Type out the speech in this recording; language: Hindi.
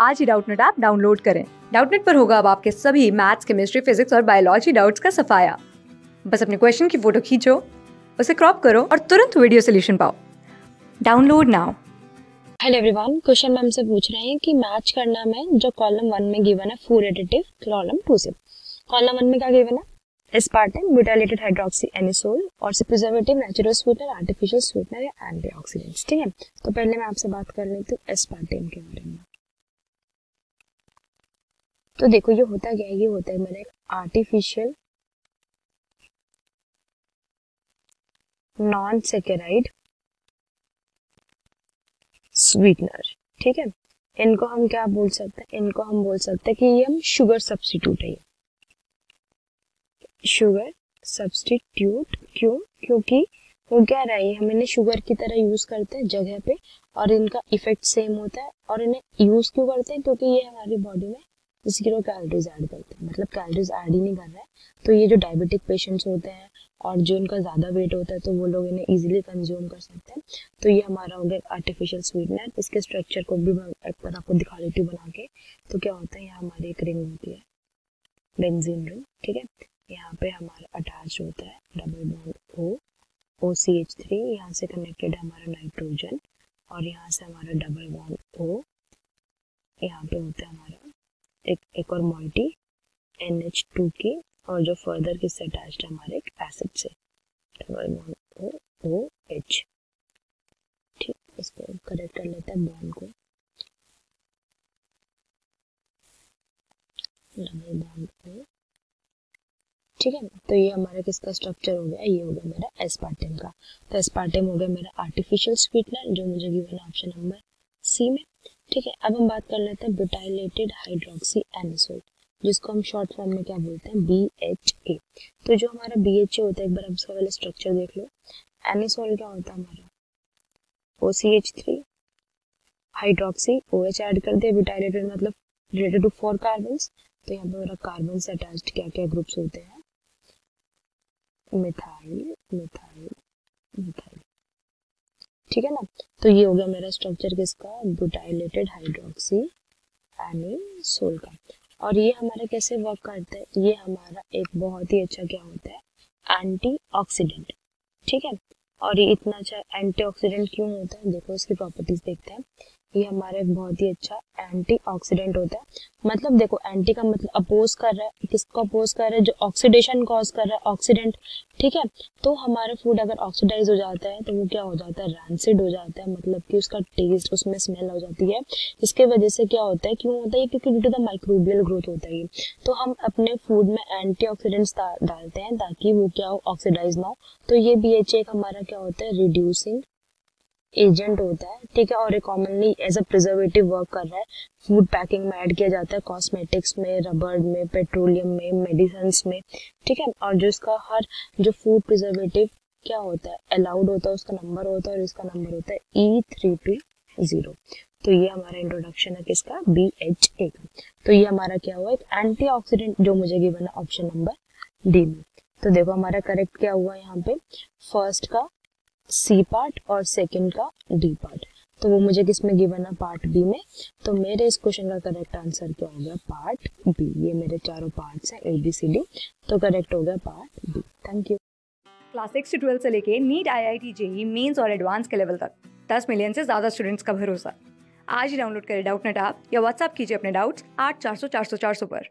आज ही डाउटनेट ऐप डाउनलोड करें। डाउटनेट पर होगा अब आपके सभी मैथ्स, केमिस्ट्री, फिजिक्स और बायोलॉजी डाउट्स का सफाया। बस अपने क्वेश्चन की फ़ोटो खींचो, उसे क्रॉप करो और तुरंत वीडियो सोल्यूशन पाओ। Download now. Hello everyone question ma'am से पूछ रहे हैं कि मैच करना में जो कॉलम वन में गिवन है फोर एडिटिव कॉलम टू से। कॉलम वन में क्या गिवन है? एस्पार्टेम ब्यूटाइलेटेड हाइड्रोक्सी एनिसोल और से preservative natural sweetener artificial sweetener या एंटीऑक्सीडेंट्स ठीक है? तो पहले मैं आपसे बात कर लेती हूँ एस्पार्टेम के बारे में। तो देखो, ये होता क्या है? ये होता है मैंने आर्टिफिशियल नॉन सेकेराइड स्वीटनर ठीक है? इनको हम क्या बोल सकते हैं? इनको हम बोल सकते हैं कि ये हम शुगर सब्सटीट्यूट है शुगर सब्सटीट्यूट क्यों? क्योंकि वो क्या रहा है? हम इन्हें शुगर की तरह यूज़ करते हैं जगह पे और इनका इफ़ेक्ट सेम होता है और इन्हें यूज़ क्यों करते हैं? क्योंकि ये हमारी बॉडी में ज़ीरो कैलोरीज ऐड करते हैं। मतलब कैलोरीज ऐड ही नहीं कर रहे है। तो ये जो डायबिटिक पेशेंट्स होते हैं और जो इनका ज़्यादा वेट होता है तो वो लोग इन्हें इजीली कंज्यूम कर सकते हैं। तो ये हमारा हो गया आर्टिफिशियल स्वीटनर इसके स्ट्रक्चर को भी मैं एक बार आपको दिखा देती हूँ बना के। तो क्या होता है, यहाँ हमारी एक रिंग होती है। बेंजीन रिंग ठीक है? यहाँ पे हमारा अटैच होता है double bond O O C H three यहाँ से कनेक्टेड है हमारा नाइट्रोजन और यहाँ से हमारा डबल बॉन्ड ओ यहाँ पे होता है हमारा एक एक और मॉइटी एन एच टू की और जो फर्दर किससे अटैच है हमारे एक एसिड से डबल ओ एच ठीक, इसको करेक्ट कर लेते हैं बॉन्ड को। बॉन्ड ओ ठीक है तो ये हमारा किसका स्ट्रक्चर हो गया? ये हो गया मेरा एस्पार्टेम का। तो एस्पार्टेम हो गया मेरा आर्टिफिशियल स्वीटनर जो मुझे गिवन ऑप्शन नंबर सी में। ठीक है, अब हम बात कर लेते हैं ब्यूटाइलेटेड हाइड्रोक्सी एनिसोल जिसको हम शॉर्ट फॉर्म में क्या बोलते हैं? बी एच ए तो जो हमारा बी एच ए होता है, एक बार आप इसका पहले स्ट्रक्चर देख लो। एनिसोल क्या होता है हमारा? O C H three hydroxy O H add कर दिया ब्यूटाइलेटेड मतलब रिलेटेड टू फोर कार्बन तो यहाँ पे मेरा कार्बन से अटैच्ड क्या क्या ग्रुप्स होते हैं? मिथाइल मिथाइल मिथाइल ठीक है ना? तो ये हो गया मेरा स्ट्रक्चर किसका? ब्यूटाइलेटेड हाइड्रोक्सी एनिसोल का और ये हमारा कैसे वर्क करता है? ये हमारा एक बहुत ही अच्छा क्या होता है? एंटीऑक्सीडेंट ठीक है? और ये इतना अच्छा एंटीऑक्सीडेंट क्यों होता है? देखो इसकी प्रॉपर्टीज़ देखते हैं। ये हमारा एक बहुत ही अच्छा एंटीऑक्सीडेंट होता है। मतलब देखो एंटी का मतलब अपोज कर रहा है। किसको अपोज कर रहा है? जो ऑक्सीडेशन कॉज कर रहा है ऑक्सीडेंट ठीक है? तो हमारा फ़ूड अगर ऑक्सीडाइज हो जाता है तो वो क्या हो जाता है? रैंसिड हो जाता है। मतलब कि उसका टेस्ट उसमें स्मेल हो जाती है। इसके वजह से क्या होता है क्यों होता है क्योंकि due to the microbial growth होता है तो हम अपने फ़ूड में एंटीऑक्सीडेंट्स डालते हैं ताकि वो क्या हो ऑक्सीडाइज ना हो। तो ये बी एच हमारा क्या होता है? रिड्यूसिंग एजेंट होता है, ठीक है? और ये commonly as a preservative work कर रहा है। फ़ूड पैकिंग में ऐड किया जाता है कॉस्मेटिक्स में रबर में पेट्रोलियम में मेडिसिन में, ठीक है? और जो इसका हर, जो फ़ूड प्रिजर्वेटिव क्या होता है? अलाउड होता है, उसका नंबर होता है और इसका नंबर होता है ई थ्री टू ज़ीरो तो ये हमारा इंट्रोडक्शन है किसका? बी एच ए का। तो ये हमारा क्या हुआ? एक एंटीऑक्सीडेंट जो मुझे गिवन है ऑप्शन नंबर डी में तो देखो हमारा करेक्ट क्या हुआ यहाँ पे? फ़र्स्ट का सी पार्ट और सेकंड का डी पार्ट तो वो मुझे किसमें गिवन है? पार्ट बी में. तो मेरे इस क्वेश्चन का करेक्ट आंसर क्या हो गया? पार्ट बी ये मेरे चारों पार्ट्स हैं ए बी सी डी तो करेक्ट हो गया part B thank you class six twelfth से लेके NEET I I T JEE mains और एडवांस के लेवल तक. दस मिलियन से ज़्यादा स्टूडेंट्स का भरोसा. आज ही डाउनलोड करें डाउट नेट आप या व्हाट्सअप कीजिए अपने डाउट्स आठ चार सौ चार सौ चार सौ पर.